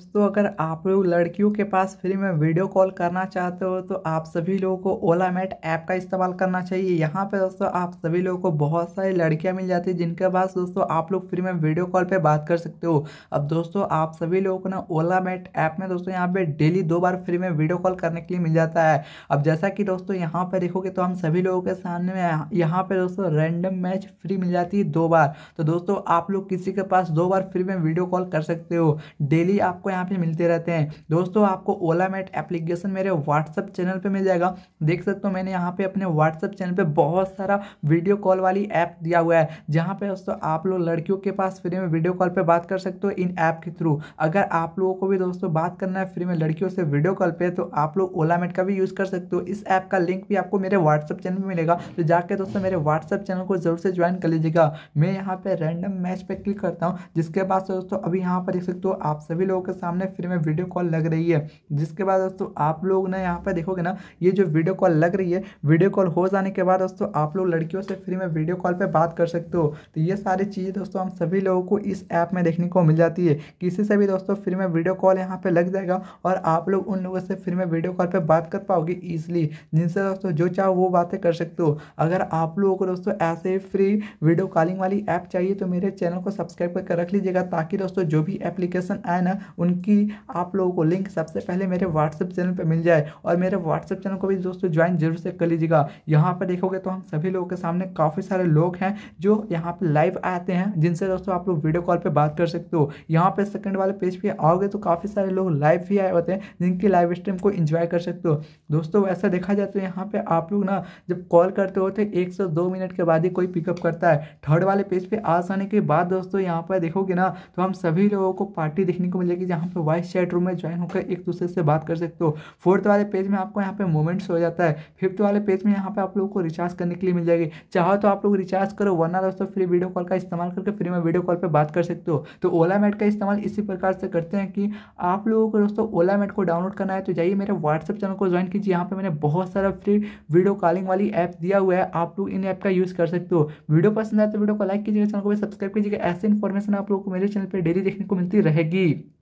दोस्तों, अगर आप लोग लड़कियों के पास फ्री में वीडियो कॉल करना चाहते हो तो आप सभी लोगों को ओला मेट ऐप का इस्तेमाल करना चाहिए। यहाँ पे दोस्तों, आप सभी लोगों को बहुत सारी लड़कियाँ मिल जाती है, जिनके पास दोस्तों, आप लोग फ्री में वीडियो कॉल पे बात कर सकते हो। अब दोस्तों, आप सभी लोगों को ना ओला मेट ऐप में दोस्तों, यहाँ पे डेली दो बार फ्री में वीडियो कॉल करने के लिए मिल जाता है। अब जैसा कि दोस्तों, यहाँ पर देखोगे तो हम सभी लोगों के सामने में यहाँ पे दोस्तों रैंडम मैच फ्री मिल जाती है दो बार। तो दोस्तों, आप लोग किसी के पास दो बार फ्री में वीडियो कॉल कर सकते हो। डेली आपको यहाँ पे मिलते रहते हैं। दोस्तों, आपको ओला मेट एप्लीकेशन मेरे व्हाट्सअप चैनल पे मिल जाएगा। देख सकते हो, मैंने यहाँ पे अपने व्हाट्सअप चैनल पे बहुत सारा वीडियो कॉल वाली ऐप दिया हुआ है, जहाँ पे दोस्तों आप लोग लड़कियों के पास फ्री में वीडियो कॉल पे बात कर सकते हो इन ऐप के थ्रू। अगर आप लोगों को भी दोस्तों बात करना है फ्री में लड़कियों से वीडियो कॉल पे तो आप लोग ओला मेट का भी यूज़ कर सकते हो। इस ऐप का लिंक भी आपको मेरे व्हाट्सअप चैनल पर मिलेगा तो जाकर दोस्तों मेरे व्हाट्सअप चैनल को ज़रूर से ज्वाइन कर लीजिएगा। मैं यहाँ पे रैंडम मैच पे क्लिक करता हूँ, जिसके बाद दोस्तों अभी यहाँ पर देख सकते हो आप सभी लोगों के सामने फ्री में वीडियो कॉल लग रही है। जिसके बाद दोस्तों, आप लोग ना यहाँ पर देखोगे ना, ये जो वीडियो कॉल लग रही है, वीडियो कॉल हो जाने के बाद दोस्तों, आप लोग लड़कियों से फ्री में वीडियो कॉल पर बात कर सकते हो। तो ये सारी चीज़ें दोस्तों, हम सभी लोगों को इस ऐप में देखने को मिल जाती है। किसी से भी दोस्तों, फ्री में वीडियो कॉल यहाँ पे लग जाएगा और आप लोग उन लोगों से फ्री में वीडियो कॉल पर बात कर पाओगे ईजिली जिनसे दोस्तों, जो चाहो वो बातें कर सकते हो। अगर आप लोगों को दोस्तों, ऐसे फ्री वीडियो कॉलिंग वाली ऐप चाहिए तो मेरे चैनल को सब्सक्राइब करके रख लीजिएगा, ताकि दोस्तों, जो भी एप्लीकेशन आए ना उनकी आप लोगों को लिंक सबसे पहले मेरे व्हाट्सएप चैनल पर मिल जाए और मेरे व्हाट्सएप चैनल को भी दोस्तों ज्वाइन ज़रूर से कर लीजिएगा। यहाँ पर देखोगे तो हम सभी लोगों के सामने काफ़ी सारे लोग हैं जो यहाँ पर लाइव आते हैं, जिनसे दोस्तों आप लोग वीडियो कॉल पर बात कर सकते हो। यहाँ पर सेकेंड वाले पेज पर आओगे तो काफ़ी सारे लोग लाइव भी आए होते हैं, जिनकी लाइव स्ट्रीम को इन्जॉय कर सकते हो। दोस्तों ऐसा देखा जाए तो यहाँ पर आप लोग ना जब कॉल करते हो तो एक से दो मिनट के बाद ही कोई पिकअप करता है। थर्ड वाले पेज पे आ जाने के बाद दोस्तों यहाँ पर देखोगे ना तो हम सभी लोगों को पार्टी देखने को मिलेगी जहाँ पे वॉइस चैट रूम में ज्वाइन होकर एक दूसरे से बात कर सकते हो। फोर्थ वाले पेज में आपको यहाँ पे मोमेंट्स हो जाता है। फिफ्थ वाले पेज में यहाँ पे आप लोगों को रिचार्ज करने के लिए मिल जाएगी। चाहो तो आप लोग रिचार्ज करो, वरना दोस्तों फ्री वीडियो कॉल का इस्तेमाल करके फ्री में वीडियो कॉल पर बात कर सकते हो। तो ओला मेट का इस्तेमाल इसी प्रकार से करते हैं कि आप लोगों को दोस्तों ओला मेट को डाउनलोड करना है तो जाइए मेरे व्हाट्सएप चैनल को ज्वाइन कीजिए। यहाँ पर मैंने बहुत सारा फ्री वीडियो कॉलिंग वाली ऐप दिया हुआ है। आप लोग इन ऐप का यूज़ कर सकते हो। वीडियो पसंद आए तो वीडियो को लाइक कीजिएगा चैनल को भी सब्सक्राइब कीजिएगा। ऐसे इन्फॉर्मेशन आप लोगों को मेरे चैनल पर डेली देखने को मिलती रहेगी।